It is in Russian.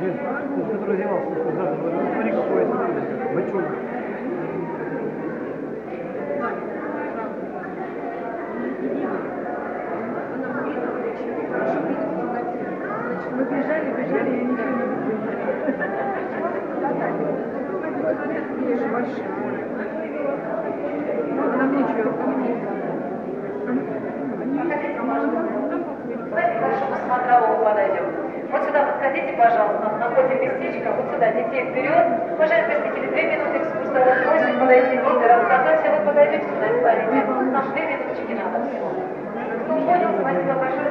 да? Нет, который одевался, да, смотри, какой это бочонок. Мы бежали, бежали, и ничего не видели. Я же большая. Пожалуйста, находим местечко, вот сюда, детей вперед. Уважаемые посетители, две минуты экскурсовод просим подойти, видите, рассказать, а вы подойдете сюда и говорите. Нам две минуточки надо всего. Кто понял, спасибо большое